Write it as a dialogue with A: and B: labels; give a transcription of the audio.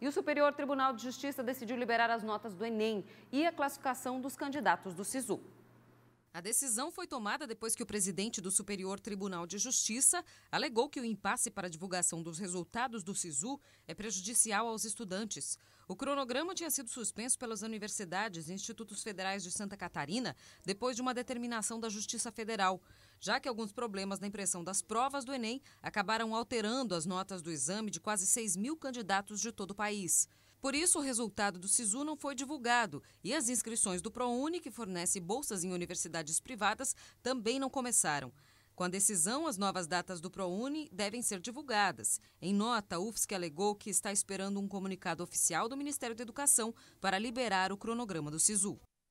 A: E o Superior Tribunal de Justiça decidiu liberar as notas do Enem e a classificação dos candidatos do SISU.
B: A decisão foi tomada depois que o presidente do Superior Tribunal de Justiça alegou que o impasse para a divulgação dos resultados do SISU é prejudicial aos estudantes. O cronograma tinha sido suspenso pelas universidades e institutos federais de Santa Catarina depois de uma determinação da Justiça Federal, já que alguns problemas na impressão das provas do Enem acabaram alterando as notas do exame de quase 6 mil candidatos de todo o país. Por isso, o resultado do SISU não foi divulgado e as inscrições do ProUni, que fornece bolsas em universidades privadas, também não começaram. Com a decisão, as novas datas do ProUni devem ser divulgadas. Em nota, a UFSC alegou que está esperando um comunicado oficial do Ministério da Educação para liberar o cronograma do SISU.